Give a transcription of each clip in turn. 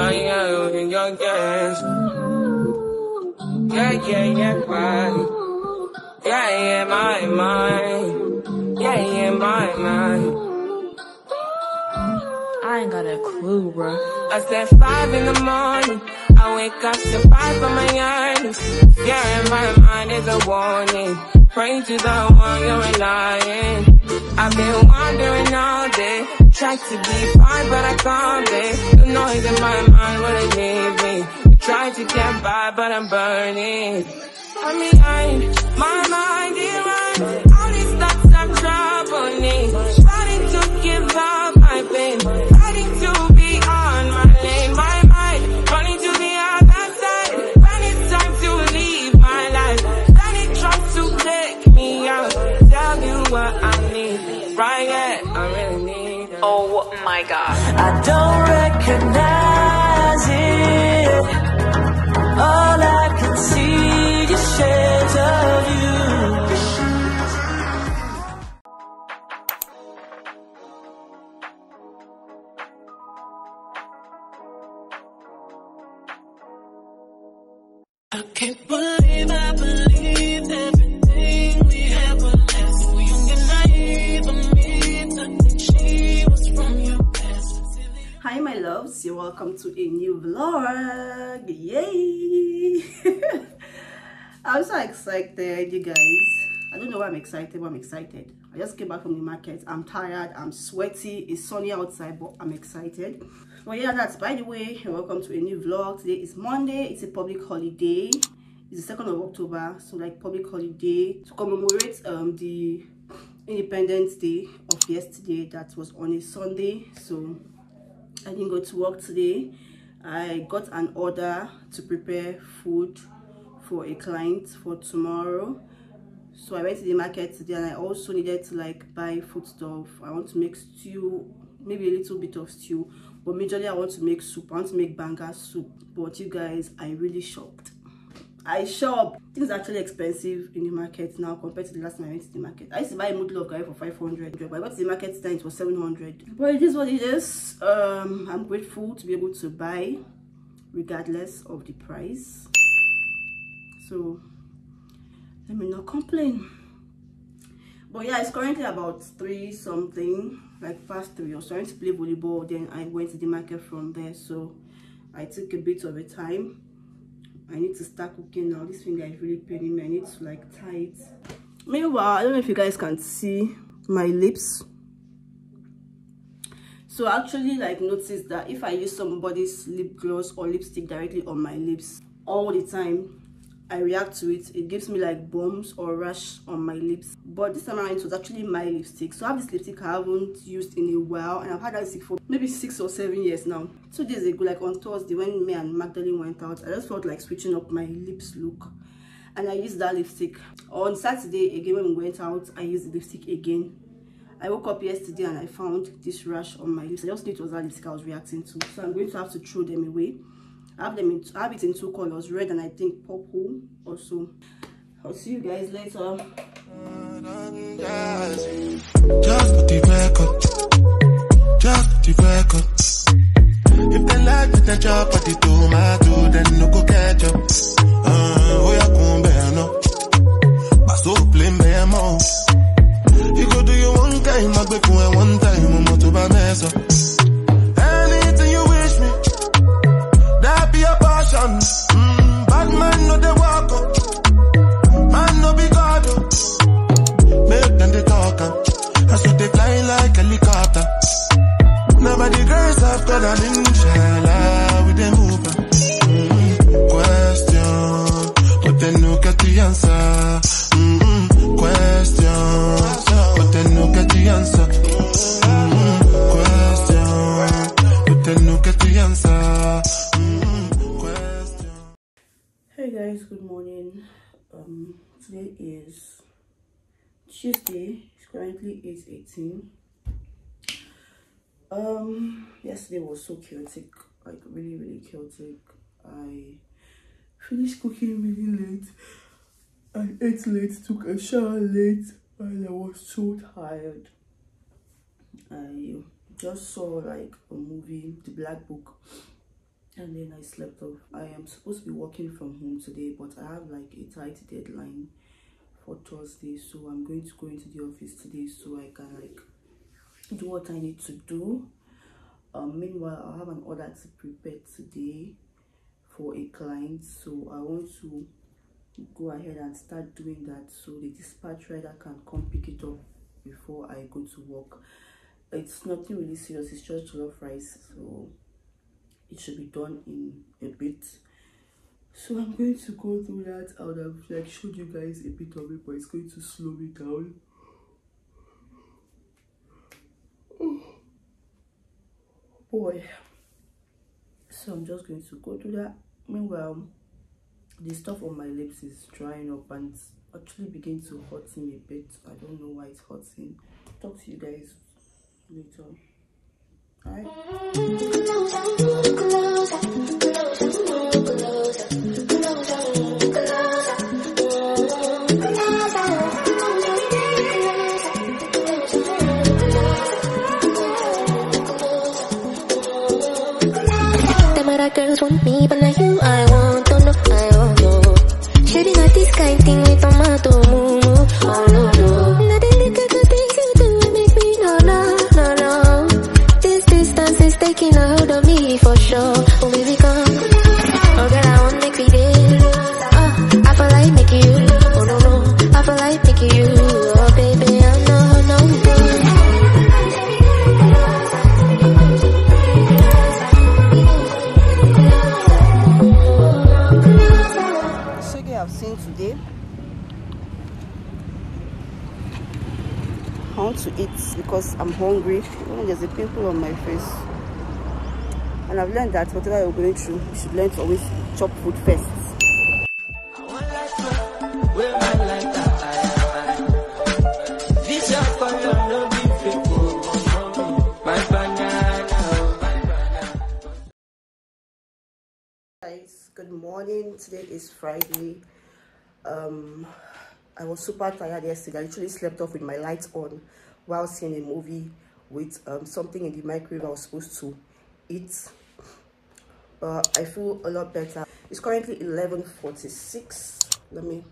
Oh yeah, you in your gas. Yeah, yeah, yeah, right. Yeah, yeah, my mind. Yeah, yeah, my mind. I ain't got a clue, bro. I said five in the morning. I wake up to five of my earnings. Yeah, in my mind is a warning. Pray to the one you're relying. I've been wandering all day. Try to be fine, but I can't be. The noise in my mind wouldn't leave me. Try to get by, but I'm burning. I'm behind. My mind is run. All these thoughts are troubling me. Starting to give up my pain. Fighting to be on my lane. My mind running to the other side. When it's time to leave my life. Then it tries to take me out. Tell you what I need. Right, yeah, Oh my god. I don't recognize to a new vlog. Yay! I'm so excited, you guys. I don't know why I'm excited, but I'm excited. I just came back from the market. I'm tired, I'm sweaty, it's sunny outside, but I'm excited. But yeah, that's by the way, welcome to a new vlog. Today is Monday, it's a public holiday. It's the 2nd of October, so like public holiday to commemorate um the Independence Day of yesterday that was on a Sunday. So I didn't go to work today. I got an order to prepare food for a client for tomorrow. So I went to the market today and I also needed to like buy food stuff. I want to make stew, maybe a little bit of stew, but majorly I want to make soup. I want to make banga soup. But you guys, I really shocked. I shop. Things are actually expensive in the market now compared to the last time I went to the market. I used to buy a mudu of garri for 500, but I got to the market then it was 700. But it is what it is. Um, I'm grateful to be able to buy regardless of the price. So let me not complain. But yeah, it's currently about three something, like past three. I was trying to play volleyball, then I went to the market from there. So I took a bit of a time I need to start cooking now. This finger is really paining me. I need to like tie it. Meanwhile, I don't know if you guys can see my lips. So I actually like noticed that if I use somebody's lip gloss or lipstick directly on my lips all the time, I react to it. It gives me like bumps or rash on my lips. But this time around, it was actually my lipstick. So I have this lipstick I haven't used in a while. And I've had that lipstick for maybe six or seven years now. Two days ago, like on Thursday, when me and Magdalene went out, I just felt like switching up my lips look. And I used that lipstick. On Saturday, again, when we went out, I used the lipstick again. I woke up yesterday and I found this rash on my lips. I just knew it was that lipstick I was reacting to. So I'm going to have to throw them away. Have them in have it in two colors, red and I think purple also. I'll see you guys later. The the. If they like me, then chop at the tomato, then no go catch up. Uh, really. I finished cooking really late. I ate late, took a shower late, and I was so tired. I just saw like a movie the black book and then i slept off i am supposed to be working from home today but i have like a tight deadline for thursday so i'm going to go into the office today so i can like do what i need to do um meanwhile i have an order to prepare today for a client so i want to go ahead and start doing that so the dispatch rider can come pick it up before i go to work. It's nothing really serious it's just jollof rice so it should be done in a bit. So i'm going to go through that i would have like showed you guys a bit of it but it's going to slow me down. oh boy so i'm just going to go through that. Meanwhile the stuff on my lips is drying up and actually beginning to hurt me a bit. I don't know why it's hurting. Talk to you guys later. All right Them other girls eat because I'm hungry. Even there's a pimple on my face. And I've learned that whatever you're going through, you should learn to always chop food first. Guys good morning today is friday um i was super tired yesterday i literally slept off with my lights on while seeing a movie with um something in the microwave i was supposed to eat. But i feel a lot better. It's currently 11:46. let me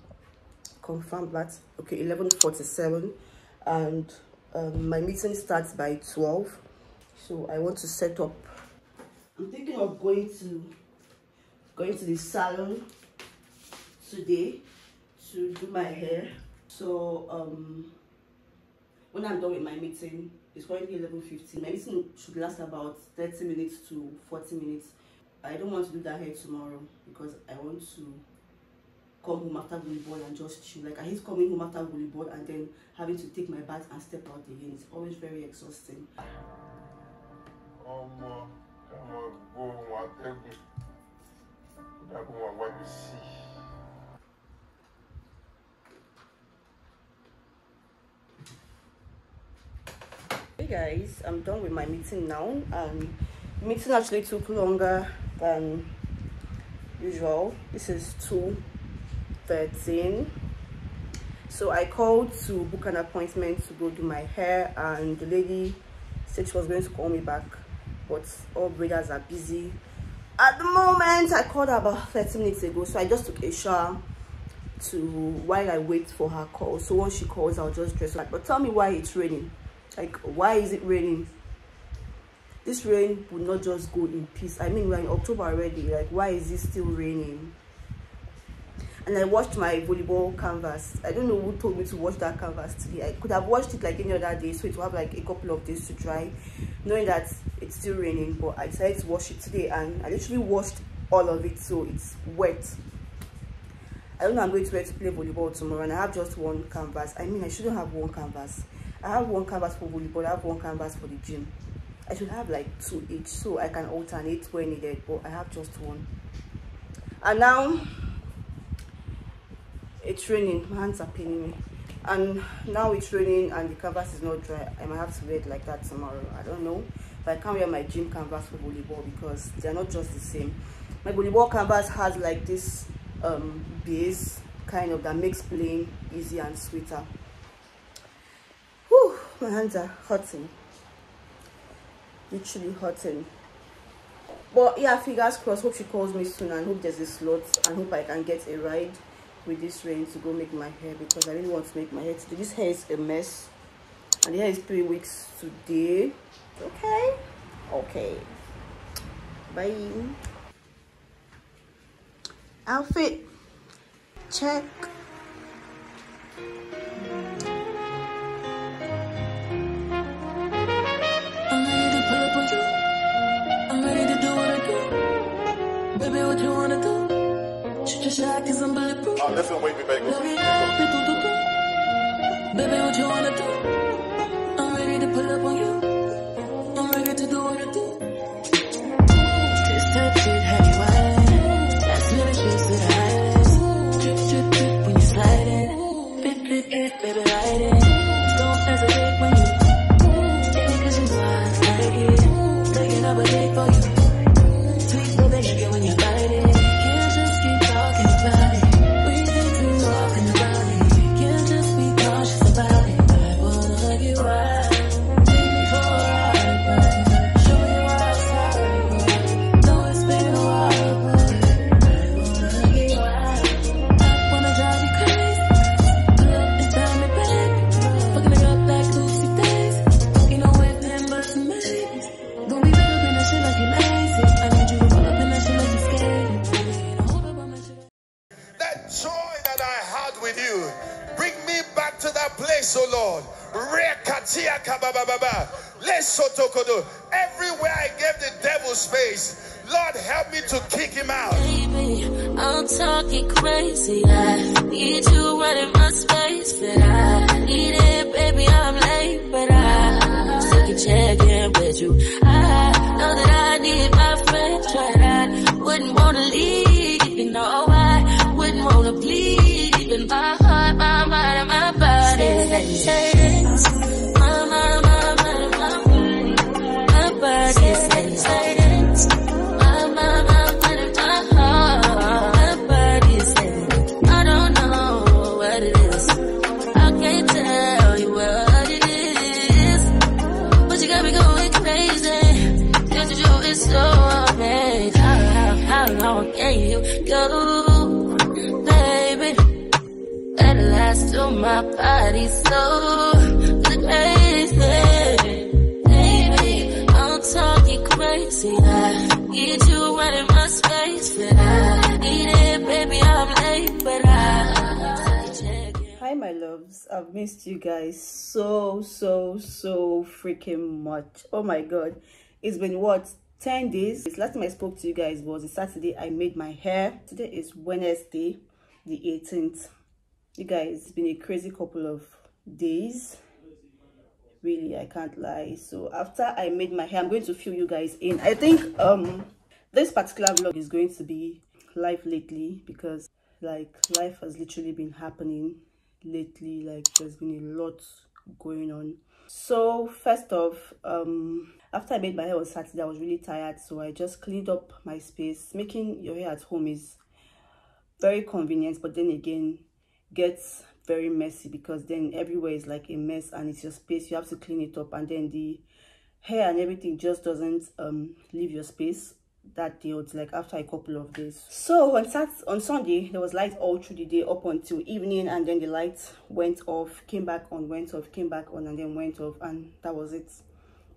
confirm that. Okay 11:47, and um, my meeting starts by 12 so i want to set up. I'm thinking of going to going to the salon today to do my hair. So um when i'm done with my meeting it's currently 11:15. my meeting should last about 30 minutes to 40 minutes. I don't want to do that hair tomorrow because i want to come home after volleyball and just chill. Like i hate coming home after volleyball and then having to take my bath and step out again it's always very exhausting. Gbóhùn atẹ́gùn ó dàbí Hey guys, I'm done with my meeting now. Um, meeting actually took longer than usual. This is two thirteen. So I called to book an appointment to go do my hair, and the lady said she was going to call me back, but all braiders are busy. At the moment, I called her about 30 minutes ago, so I just took a shower to while I wait for her call. So once she calls, I'll just dress like. But tell me why it's raining. Like, why is it raining? This rain will not just go in peace. I mean, we're in October already. Like, why is it still raining? And I watched my volleyball canvas. I don't know who told me to watch that canvas today. I could have watched it like any other day, so it will have like a couple of days to dry, knowing that it's still raining. But I decided to wash it today, and I literally washed all of it, so it's wet. I don't know I'm going to wear to play volleyball tomorrow and I have just one canvas. I mean I shouldn't have one canvas. I have one canvas for volleyball, I have one canvas for the gym. I should have like two each so I can alternate where needed, but I have just one. And now it's raining, my hands are paining me. And now it's raining and the canvas is not dry. I might have to wear it like that tomorrow. I don't know. But I can't wear my gym canvas for volleyball because they're not just the same. My volleyball canvas has like this um base kind of that makes playing easy and sweeter my hands are hurting. Literally hurting. But yeah fingers crossed. Hope she calls me soon and hope there's a slot and hope i can get a ride with this rain to go make my hair because i really want to make my hair today. This hair is a mess and the hair is three weeks today. Okay. Okay. Bye. Outfit. Check Bulletproof. Oh, listen, wait me it. Baby, what you wanna do? I'm ready to pull up on you. I'm ready to do what I do. Bring me back to that place, oh Lord. Everywhere I gave the devil space, Lord, help me to kick him out. Baby, I'm talking crazy. I need you in my space, but I need it, baby. I'm late, but I still can check in with you. I know that I need my friends, but I wouldn't wanna leave. You know Say till my body so crazy. Baby, I'm talking crazy. I need you in my space, but I need it, baby. I'm late, but I hi my loves i've missed you guys so so so freaking much oh my god it's been what 10 days the last time i spoke to you guys was a saturday i made my hair today is wednesday the 18th you guys it's been a crazy couple of days. Really i can't lie. So after i made my hair i'm going to fill you guys in. I think um this particular vlog is going to be live lately because like life has literally been happening lately. Like there's been a lot going on. So first off um after i made my hair on saturday i was really tired. So i just cleaned up my space. Making your hair at home is very convenient but then again gets very messy because then everywhere is like a mess and it's your space. You have to clean it up and then the hair and everything just doesn't um leave your space that day until like after a couple of days. So on sat on sunday there was light all through the day up until evening and then the light went off came back on went off came back on and then went off and that was it.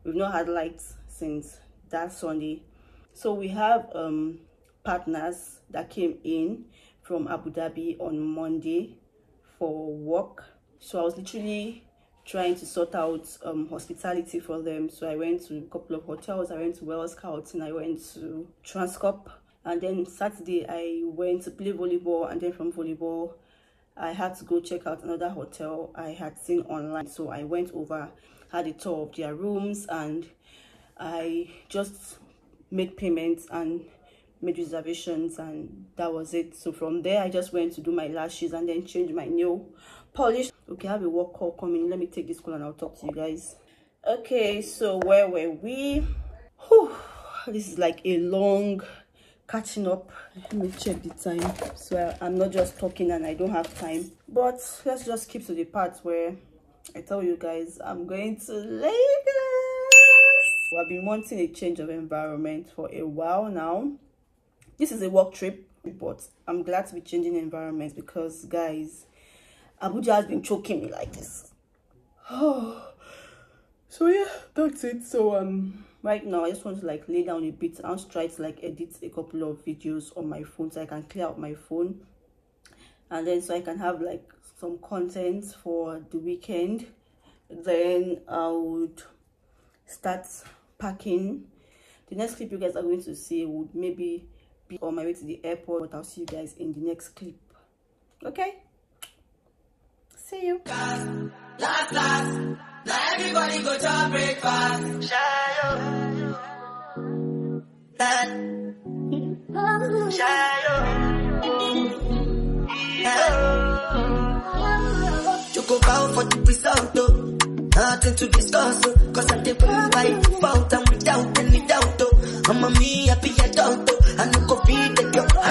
We've not had light since that sunday. So we have um partners that came in from abu dhabi on monday for work. So i was literally trying to sort out um hospitality for them. So i went to a couple of hotels. I went to wells carlton. I went to transcorp. And then saturday i went to play volleyball. And then from volleyball i had to go check out another hotel i had seen online. So i went over had a tour of their rooms. And i just made payments and made reservations and that was it. So from there i just went to do my lashes and then change my nail polish. Okay i have a work call coming. Let me take this call and i'll talk to you guys. Okay so where were we? Whew, this is like a long catching up. Let me check the time. So i'm not just talking and i don't have time. But let's just keep to the part where i tell you guys i'm going to lagos. I've been wanting a change of environment for a while now. This is a work trip, but I'm glad to be changing environments because, guys, Abuja has been choking me like this. Oh, so yeah, that's it. So um, right now I just want to like lay down a bit. I'll try to like edit a couple of videos on my phone so I can clear out my phone, and then so I can have like some content for the weekend. Then I would start packing. The next clip you guys are going to see would maybe be on my way to the airport, but I'll see you guys in the next clip. Okay? See you. Last, last. Now everybody go to breakfast. You bow for the result. Nothing to discuss. Cause I did by without any doubt. I'm a me happy adult, oh. I no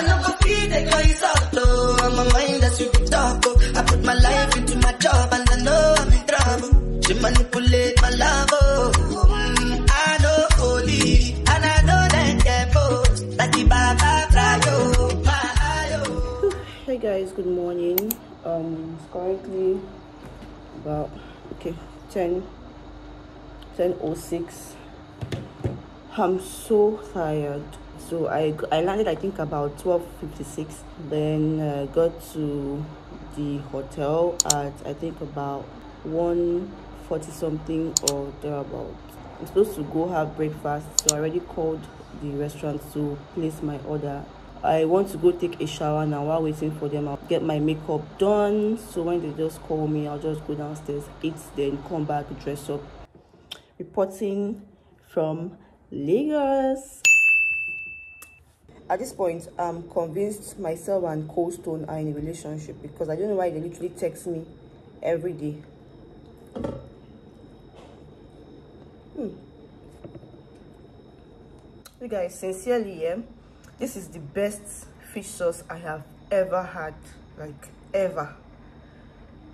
go feed the girl, I no go feed the girl insult, oh. I'm mind that's with talk, oh. I put my life into my job and I know I'm in trouble. She manipulate my love, oh. Mm, I know holy, and I know that devil. Like the Baba oh. Hey guys, good morning. Um, it's currently about okay 10 10:06. I'm so tired. So I I landed I think about 12:56. Then uh, got to the hotel at I think about 1:40 something or thereabout. I'm supposed to go have breakfast, so I already called the restaurant to place my order. I want to go take a shower now while waiting for them. I'll get my makeup done. So when they just call me, I'll just go downstairs, eat, then come back, dress up. Reporting from Lagos. At this point, I'm convinced myself and Cold Stone are in a relationship because I don't know why they literally text me every day. Hmm. You guys, sincerely, yeah, this is the best fish sauce I have ever had, like ever.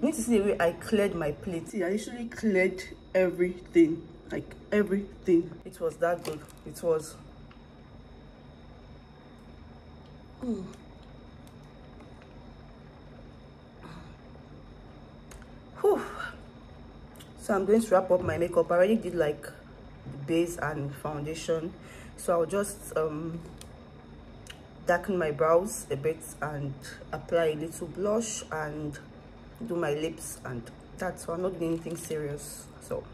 You need to see the way I cleared my plate. See, I usually cleared everything, like everything. It was that good. It was. Whew. So I'm going to wrap up my makeup. I already did like the base and foundation. So I'll just um darken my brows a bit and apply a little blush and do my lips and that's all. I'm not doing anything serious. So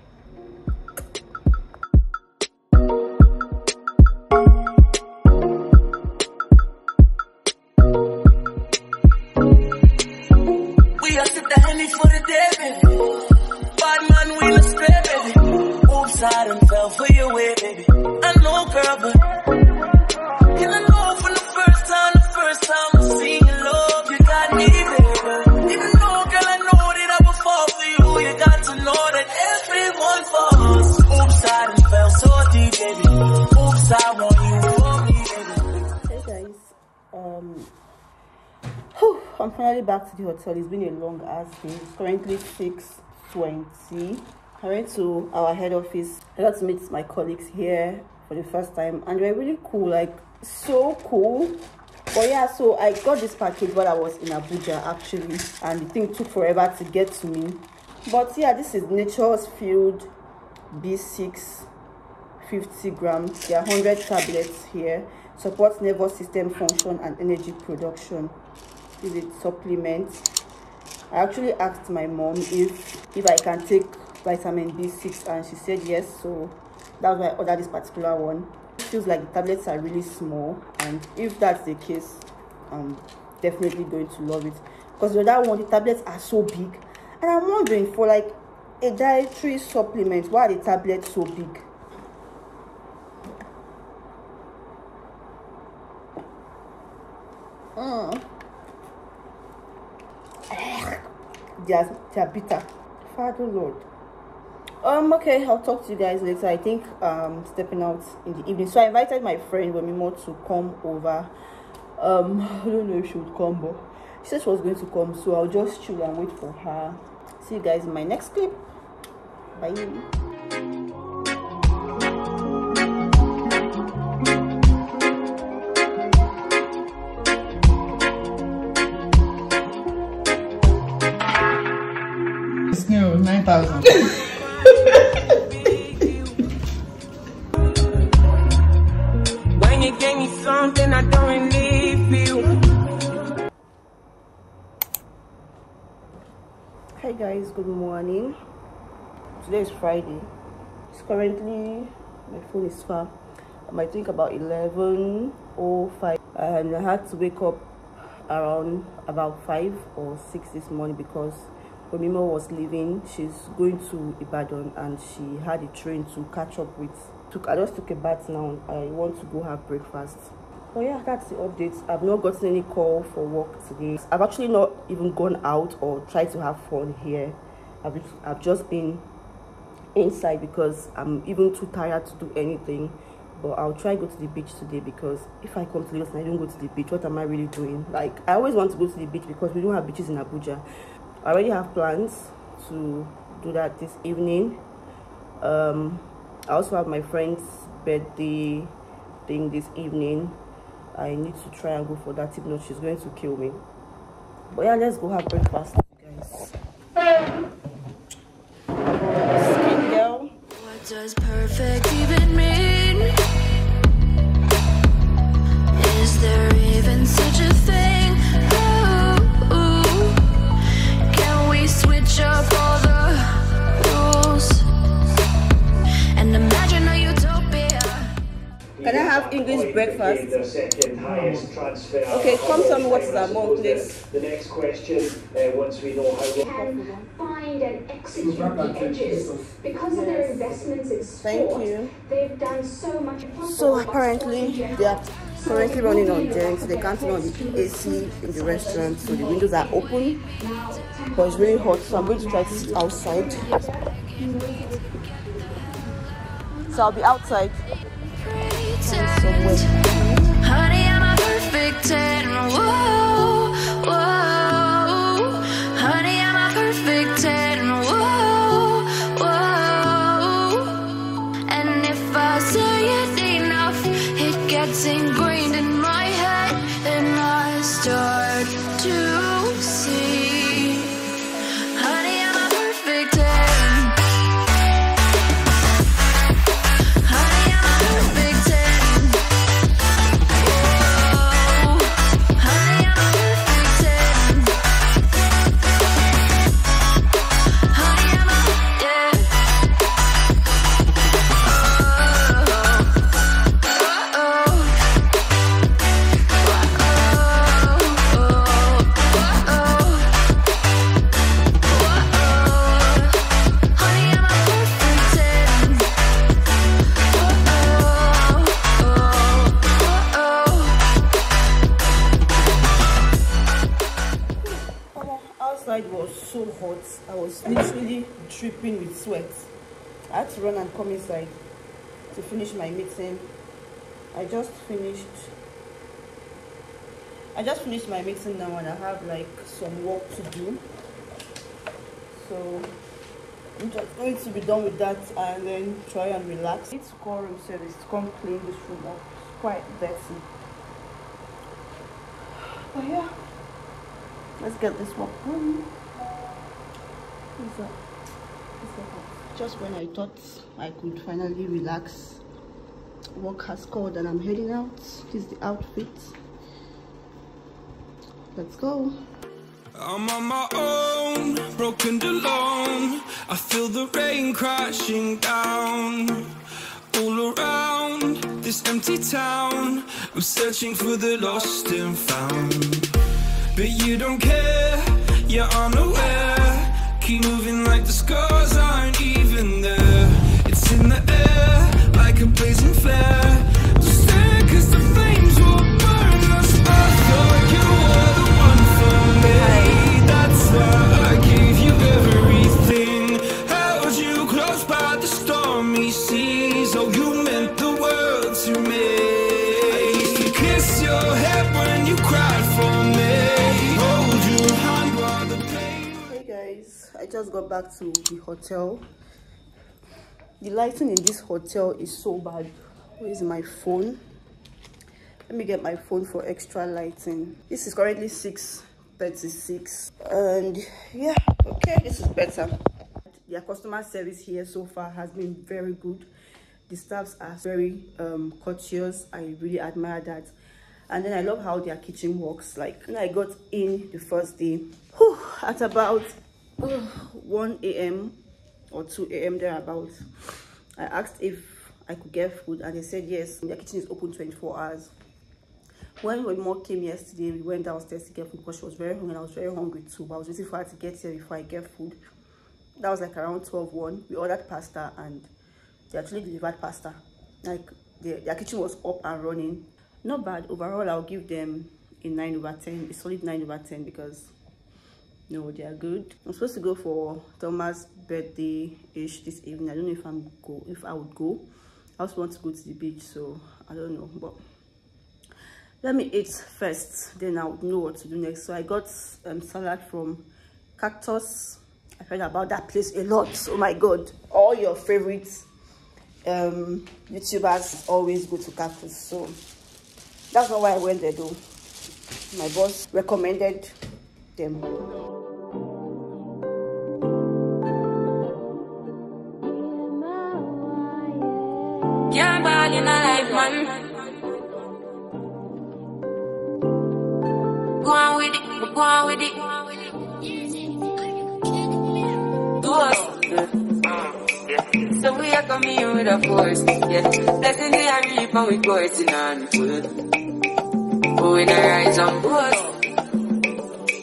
finally back to the hotel. It's been a long ass day. It's currently 6 20 i went to our head office. I got to meet my colleagues here for the first time and they were really cool like so cool. But yeah so i got this package while i was in abuja actually and the thing took forever to get to me. But yeah this is nature's field b6 50 grams. There are 100 tablets here. Supports nervous system function and energy production is it supplement. I actually asked my mom if if i can take vitamin b6 and she said yes so that's why i ordered this particular one. It feels like the tablets are really small and if that's the case i'm definitely going to love it. Because the other one the tablets are so big and i'm wondering for like a dietary supplement why are the tablets so big they are, they are bitter. Father Lord. Um, okay, I'll talk to you guys later. I think um stepping out in the evening. So I invited my friend Wemimo to come over. Um, I don't know if she would come, but she said she was going to come, so I'll just chill and wait for her. See you guys in my next clip. Bye. When you give me something, I don't really feel. Hi guys, good morning. Today is Friday. It's currently my phone is far. I think about 11:05, and I had to wake up around about five or six this morning because Wemimo was leaving, she's going to Ibadan and she had a train to catch up with. Took I just took a bath now. I want to go have breakfast. But yeah, that's the update. I've not gotten any call for work today. I've actually not even gone out or tried to have fun here. I've I've just been inside because I'm even too tired to do anything. But I'll try go to the beach today because if I come to Lagos and I don't go to the beach, what am I really doing? Like I always want to go to the beach because we don't have beaches in Abuja. I already have plans to do that this evening. Um, I also have my friend's birthday thing this evening. I need to try and go for that. If not, she's going to kill me. But yeah, let's go have breakfast, guys. Skin girl. What does perfect English breakfast? The second highest transfer. Okay, come tell me what is among, please. The next question, uh, once we know how. can find and execute the edges because of their investments in Thank sport. you. They've done so much. So apparently they are currently running on gen, so they can't turn on the AC in the restaurant, so the windows are open. But it's really hot, so I'm going to try to sit outside. So I'll be outside Honey, I'm a perfect 10. Whoa, Outside was so hot. I was literally dripping with sweat. I had to run and come inside to finish my meeting. I just finished. I just finished my meeting now, and I have like some work to do. So I'm just going to be done with that and then try and relax. It's call room service to come clean this room up. It's quite dirty. But yeah, let's get this work done. Um, what's that? What's that? Just when I thought I could finally relax, work has called and I'm heading out. This is the outfit. Let's go. I'm on my own, broken and alone. I feel the rain crashing down all around this empty town. I'm searching for the lost and found. But you don't care, you're unaware. Keep moving like the scars aren't back to the hotel. The lighting in this hotel is so bad. Where is my phone? Let me get my phone for extra lighting. This is currently 6:36, and yeah, okay, this is better. their customer service here so far has been very good the staffs are very um, courteous i really admire that and then i love how their kitchen works like when i got in the first day whew, at about uh, 1 a.m or 2 a.m thereabouts i asked if i could get food and they said yes. Their kitchen is open 24 hours. When my mom came yesterday we went downstairs to get food because she was very hungry and i was very hungry too but i was waiting for her to get here before i get food. That was like around 12 1 we ordered pasta and they actually delivered pasta. Like the, their kitchen was up and running. Not bad. Overall i'll give them a 9 over 10 a solid 9 over 10 because no they are good. I'm supposed to go for thomas birthday ish this evening. I don't know if i'm go if i would go. I also want to go to the beach so i don't know but let me eat first then i'll know what to do next. So i got um, salad from cactus. I heard about that place a lot. Oh my god. All your favorites um youtubers always go to cactus. So that's not why i went there though. My boss recommended them with a force, yeah. Blessing the reap and we coursing on foot. But we not rise on board.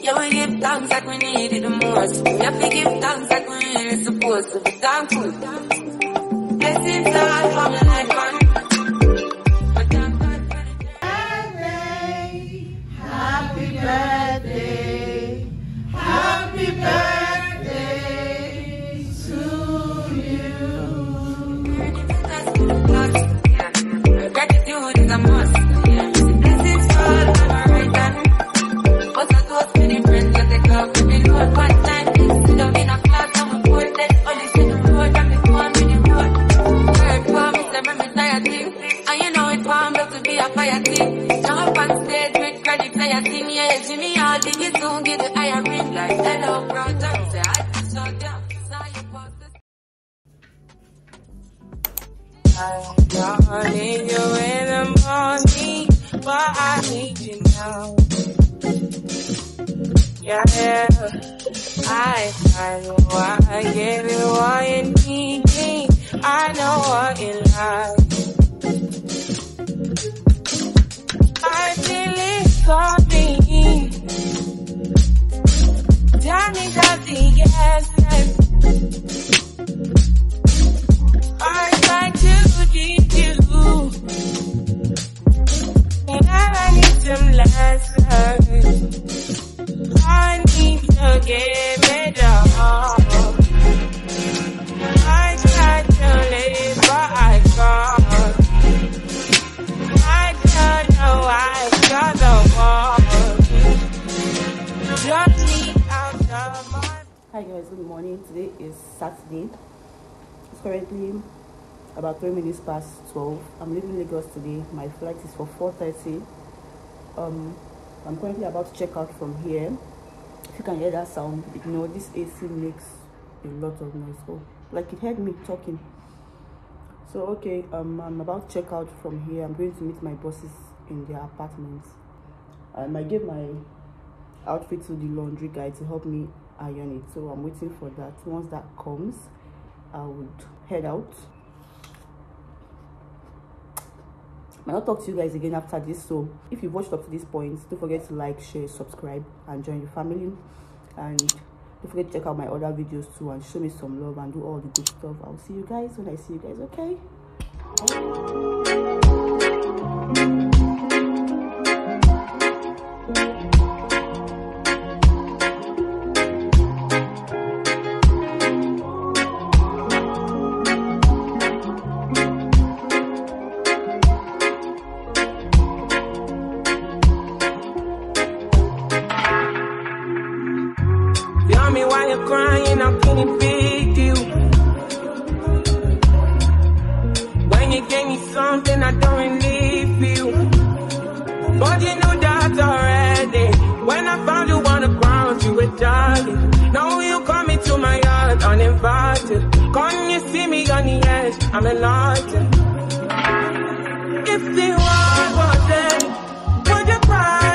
Yeah, we give thanks like we need it the most. We have to give thanks like we really supposed to be thankful. Blessings all from the life, three minutes past 12 i'm leaving lagos today. My flight is for 4:30. um i'm currently about to check out from here. If you can hear that sound ignore this ac makes a lot of noise oh like it heard me talking. So okay um i'm about to check out from here. I'm going to meet my bosses in their apartments. Um i gave my outfit to the laundry guy to help me iron it. So i'm waiting for that. Once that comes i would head out i'll not talk to you guys again after this so if you've watched up to this point don't forget to like share subscribe and join the family. And don't forget to check out my other videos too and show me some love and do all the good stuff. I'll see you guys when i see you guys okay dying. Now you come into my heart, uninvited. invited. Come you see me on the edge, I'm enlightened. If the world was there, would you cry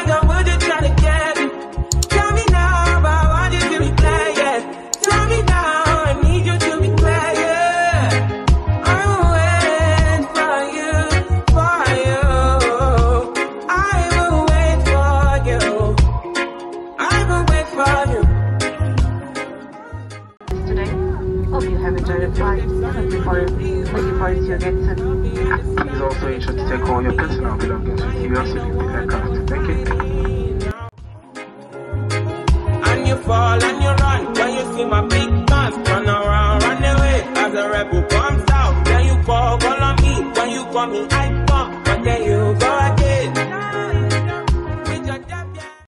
forward, looking forward to your Please also ensure to take all your personal belongings with you as you leave the aircraft. Thank you. and you fall and you run. When you see my big guns, run around, run away. As a rebel comes out, then you call, call on me. When you call me, I